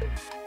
Bye.